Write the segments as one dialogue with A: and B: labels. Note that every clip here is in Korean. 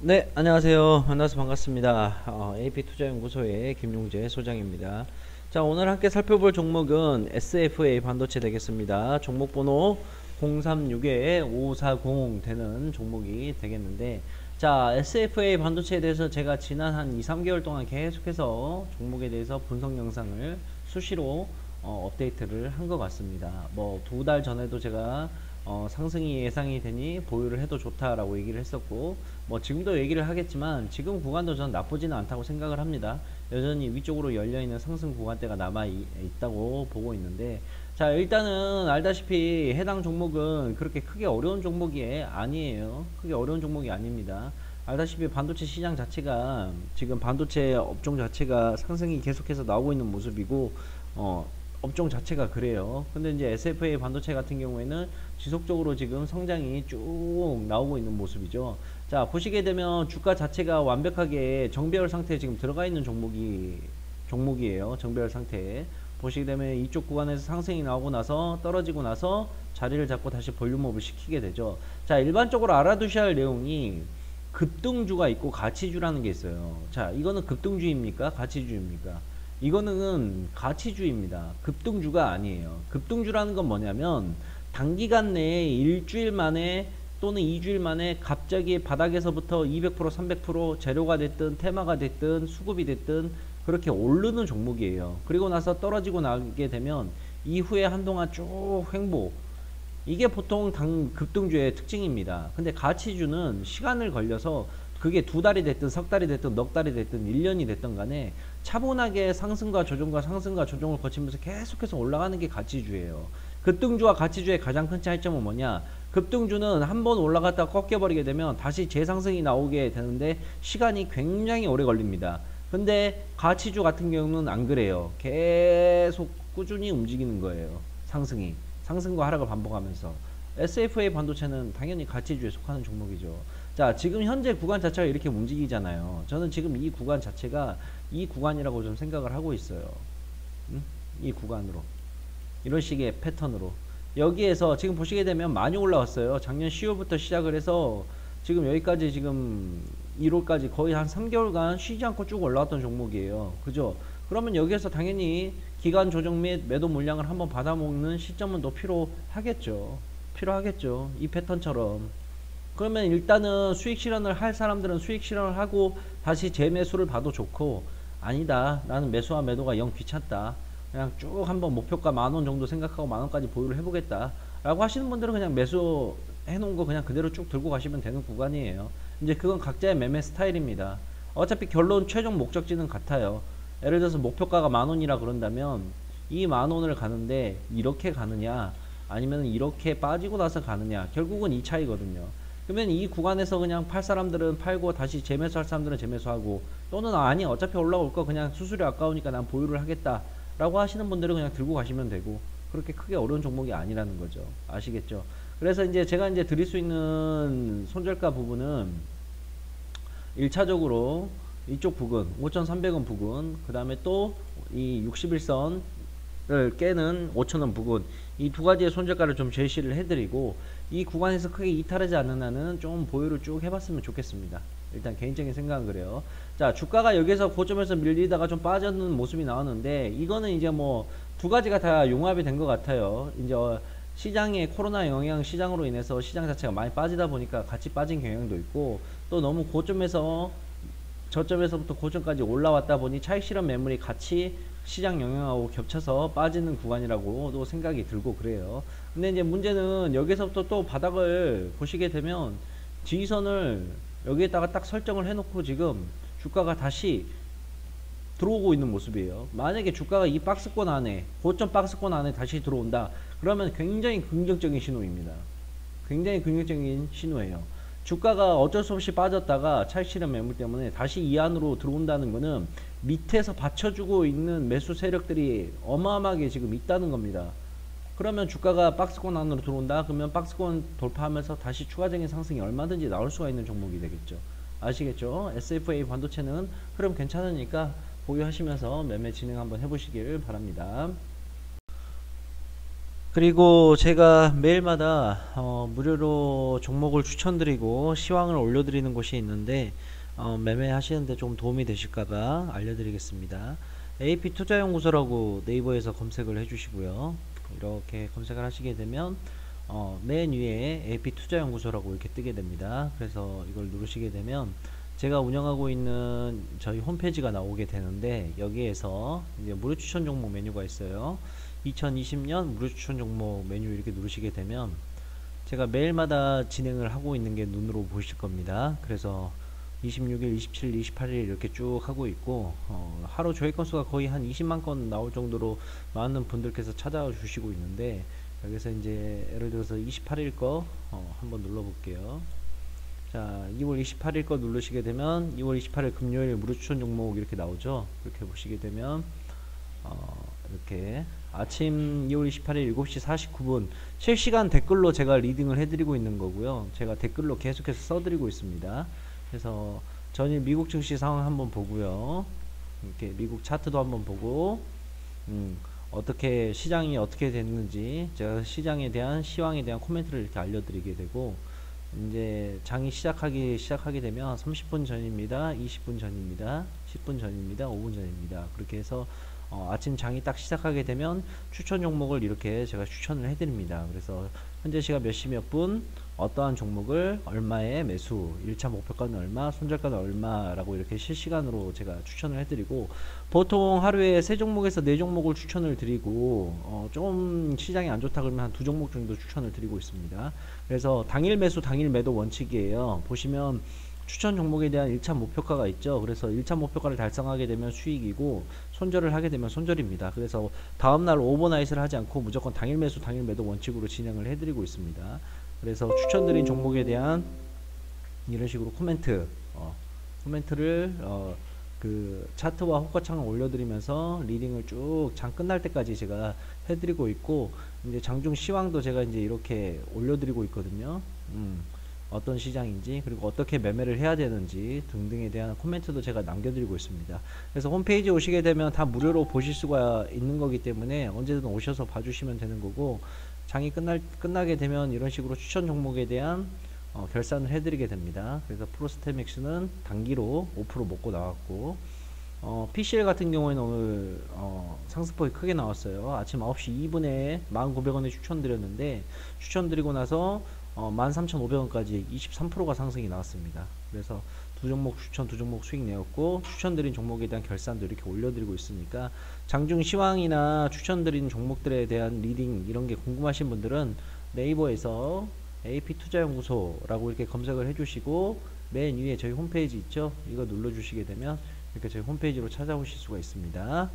A: 네, 안녕하세요. 만나서 반갑습니다. 어, AP투자연구소의 김용재 소장입니다. 자, 오늘 함께 살펴볼 종목은 SFA 반도체 되겠습니다. 종목 번호 036에 540 되는 종목이 되겠는데, 자, SFA 반도체에 대해서 제가 지난 한 2, 3개월 동안 계속해서 종목에 대해서 분석 영상을 수시로 어, 업데이트를 한 것 같습니다. 뭐, 두 달 전에도 제가 어, 상승이 예상이 되니 보유를 해도 좋다라고 얘기를 했었고 뭐 지금도 얘기를 하겠지만 지금 구간도 전 나쁘지는 않다고 생각을 합니다. 여전히 위쪽으로 열려있는 상승 구간대가 남아 있다고 보고 있는데 자 일단은 알다시피 해당 종목은 그렇게 크게 어려운 종목이 아니에요. 크게 어려운 종목이 아닙니다. 알다시피 반도체 시장 자체가 지금 반도체 업종 자체가 상승이 계속해서 나오고 있는 모습이고 어 업종 자체가 그래요. 근데 이제 SFA 반도체 같은 경우에는 지속적으로 지금 성장이 쭉 나오고 있는 모습이죠. 자, 보시게 되면 주가 자체가 완벽하게 정배열 상태에 지금 들어가 있는 종목이 종목이에요. 정배열 상태에. 보시게 되면 이쪽 구간에서 상승이 나오고 나서 떨어지고 나서 자리를 잡고 다시 볼륨업을 시키게 되죠. 자, 일반적으로 알아두셔야 할 내용이 급등주가 있고 가치주라는 게 있어요. 자, 이거는 급등주입니까? 가치주입니까? 이거는 가치주입니다. 급등주가 아니에요. 급등주라는 건 뭐냐면 단기간 내에 일주일 만에 또는 2주일 만에 갑자기 바닥에서부터 200% 300% 재료가 됐든 테마가 됐든 수급이 됐든 그렇게 오르는 종목이에요. 그리고 나서 떨어지고 나게 되면 이후에 한동안 쭉 횡보 이게 보통 당 급등주의 특징입니다. 근데 가치주는 시간을 걸려서 그게 두 달이 됐든 석 달이 됐든 넉 달이 됐든 1년이 됐든 간에 차분하게 상승과 조정과 상승과 조정을 거치면서 계속해서 올라가는 게 가치주예요. 급등주와 가치주의 가장 큰 차이점은 뭐냐? 급등주는 한 번 올라갔다가 꺾여버리게 되면 다시 재상승이 나오게 되는데 시간이 굉장히 오래 걸립니다. 근데 가치주 같은 경우는 안 그래요. 계속 꾸준히 움직이는 거예요. 상승이. 상승과 하락을 반복하면서. SFA 반도체는 당연히 가치주에 속하는 종목이죠. 자, 지금 현재 구간 자체가 이렇게 움직이잖아요. 저는 지금 이 구간 자체가 이 구간이라고 좀 생각을 하고 있어요. 음? 이 구간으로. 이런 식의 패턴으로. 여기에서 지금 보시게 되면 많이 올라왔어요. 작년 10월부터 시작을 해서 지금 여기까지 지금 1월까지 거의 한 3개월간 쉬지 않고 쭉 올라왔던 종목이에요. 그죠? 그러면 여기에서 당연히 기간 조정 및 매도 물량을 한번 받아먹는 시점은 더 필요하겠죠. 필요하겠죠. 이 패턴처럼. 그러면 일단은 수익 실현을 할 사람들은 수익 실현을 하고 다시 재매수를 봐도 좋고 아니다. 나는 매수와 매도가 영 귀찮다. 그냥 쭉 한번 목표가 만원 정도 생각하고 만 원까지 보유를 해보겠다. 라고 하시는 분들은 그냥 매수 해놓은 거 그냥 그대로 쭉 들고 가시면 되는 구간이에요. 이제 그건 각자의 매매 스타일입니다. 어차피 결론 최종 목적지는 같아요. 예를 들어서 목표가가 만 원이라 그런다면 이 만 원을 가는데 이렇게 가느냐 아니면 이렇게 빠지고 나서 가느냐 결국은 이 차이거든요. 그러면 이 구간에서 그냥 팔 사람들은 팔고 다시 재매수할 사람들은 재매수하고 또는 아니 어차피 올라올 거 그냥 수수료 아까우니까 난 보유를 하겠다 라고 하시는 분들은 그냥 들고 가시면 되고 그렇게 크게 어려운 종목이 아니라는 거죠. 아시겠죠? 그래서 이제 제가 이제 드릴 수 있는 손절가 부분은 1차적으로 이쪽 부근 5300원 부근 그 다음에 또 이 61선 을 깨는 5000원 부근 이 두 가지의 손절가를 좀 제시를 해드리고 이 구간에서 크게 이탈하지 않는 한은 좀 보유를 쭉 해봤으면 좋겠습니다. 일단 개인적인 생각은 그래요. 자 주가가 여기서 고점에서 밀리다가 좀 빠졌는 모습이 나왔는데 이거는 이제 뭐 두 가지가 다 융합이 된 것 같아요. 이제 어 시장의 코로나 영향 시장으로 인해서 시장 자체가 많이 빠지다 보니까 같이 빠진 경향도 있고 또 너무 고점에서 저점에서부터 고점까지 올라왔다 보니 차익 실현 매물이 같이 시장 영향하고 겹쳐서 빠지는 구간이라고도 생각이 들고 그래요. 근데 이제 문제는 여기서부터 또 바닥을 보시게 되면 지지선을 여기에다가 딱 설정을 해놓고 지금 주가가 다시 들어오고 있는 모습이에요. 만약에 주가가 이 박스권 안에 고점 박스권 안에 다시 들어온다. 그러면 굉장히 긍정적인 신호입니다. 굉장히 긍정적인 신호예요. 주가가 어쩔 수 없이 빠졌다가 차익 실현 매물 때문에 다시 이 안으로 들어온다는 것은 밑에서 받쳐주고 있는 매수 세력들이 어마어마하게 지금 있다는 겁니다. 그러면 주가가 박스권 안으로 들어온다 그러면 박스권 돌파하면서 다시 추가적인 상승이 얼마든지 나올 수가 있는 종목이 되겠죠. 아시겠죠? SFA 반도체는 흐름 괜찮으니까 보유하시면서 매매 진행 한번 해보시길 바랍니다. 그리고 제가 매일마다 어, 무료로 종목을 추천드리고 시황을 올려드리는 곳이 있는데 어, 매매하시는데 좀 도움이 되실까봐 알려드리겠습니다. AP 투자연구소라고 네이버에서 검색을 해주시고요. 이렇게 검색을 하시게 되면 어, 맨 위에 AP 투자연구소라고 이렇게 뜨게 됩니다. 그래서 이걸 누르시게 되면 제가 운영하고 있는 저희 홈페이지가 나오게 되는데 여기에서 무료 추천 종목 메뉴가 있어요. 2020년 무료 추천 종목 메뉴 이렇게 누르시게 되면 제가 매일마다 진행을 하고 있는 게 눈으로 보실 겁니다. 그래서 26일, 27일, 28일 이렇게 쭉 하고 있고 어, 하루 조회 건수가 거의 한 20만 건 나올 정도로 많은 분들께서 찾아와 주시고 있는데 여기서 이제 예를 들어서 28일 거 어, 한번 눌러 볼게요. 자, 2월 28일 거 누르시게 되면 2월 28일 금요일 무료 추천 종목 이렇게 나오죠. 이렇게 보시게 되면 어, 이렇게 아침 2월 28일 7시 49분 실시간 댓글로 제가 리딩을 해드리고 있는 거고요. 제가 댓글로 계속해서 써드리고 있습니다. 그래서 전일 미국 증시 상황 한번 보고요. 이렇게 미국 차트도 한번 보고 음, 어떻게 시장이 어떻게 됐는지 제가 시장에 대한 시황에 대한 코멘트를 이렇게 알려드리게 되고 이제 장이 시작하기 시작하게 되면 30분 전입니다. 20분 전입니다. 10분 전입니다. 5분 전입니다. 그렇게 해서 어, 아침 장이 딱 시작하게 되면 추천 종목을 이렇게 제가 추천을 해드립니다. 그래서 현재 시간 몇 시 몇 분 어떠한 종목을 얼마에 매수 1차 목표가는 얼마 손절가는 얼마라고 이렇게 실시간으로 제가 추천을 해드리고 보통 하루에 세 종목에서 네 종목을 추천을 드리고 어, 좀 시장이 안 좋다 그러면 한 두 종목 정도 추천을 드리고 있습니다. 그래서 당일 매수 당일 매도 원칙이에요. 보시면 추천 종목에 대한 1차 목표가가 있죠. 그래서 1차 목표가를 달성하게 되면 수익이고 손절을 하게 되면 손절입니다. 그래서 다음날 overnight을 하지 않고 무조건 당일 매수 당일 매도 원칙으로 진행을 해드리고 있습니다. 그래서 추천드린 종목에 대한 이런 식으로 코멘트 어, 코멘트를 어, 그 차트와 호가창을 올려드리면서 리딩을 쭉 장 끝날 때까지 제가 해드리고 있고 이제 장중 시황도 제가 이제 이렇게 올려드리고 있거든요. 음. 어떤 시장인지 그리고 어떻게 매매를 해야 되는지 등등에 대한 코멘트도 제가 남겨드리고 있습니다. 그래서 홈페이지 오시게 되면 다 무료로 보실 수가 있는 거기 때문에 언제든 오셔서 봐주시면 되는 거고 장이 끝날 끝나게 되면 이런 식으로 추천 종목에 대한 어, 결산을 해드리게 됩니다. 그래서 프로스테믹스는 단기로 5% 먹고 나왔고 어, PCL 같은 경우에는 오늘 어, 상승폭이 크게 나왔어요. 아침 9시 2분에 1,900원에 추천드렸는데 추천드리고 나서 어, 13,500원까지 23%가 상승이 나왔습니다. 그래서 두 종목 추천, 두 종목 수익 내었고 추천드린 종목에 대한 결산도 이렇게 올려드리고 있으니까 장중 시황이나 추천드린 종목들에 대한 리딩 이런 게 궁금하신 분들은 네이버에서 AP투자연구소라고 이렇게 검색을 해주시고 맨 위에 저희 홈페이지 있죠? 이거 눌러주시게 되면 이렇게 저희 홈페이지로 찾아오실 수가 있습니다.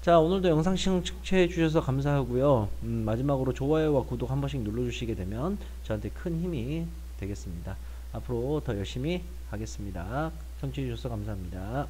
A: 자 오늘도 영상 시청해 주셔서 감사하고요. 음, 마지막으로 좋아요와 구독 한 번씩 눌러주시게 되면 저한테 큰 힘이 되겠습니다. 앞으로 더 열심히 하겠습니다. 청취해 주셔서 감사합니다